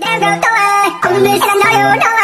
Đeo đầu tôi, cùng đi sang nói yêu đâu ai, nó.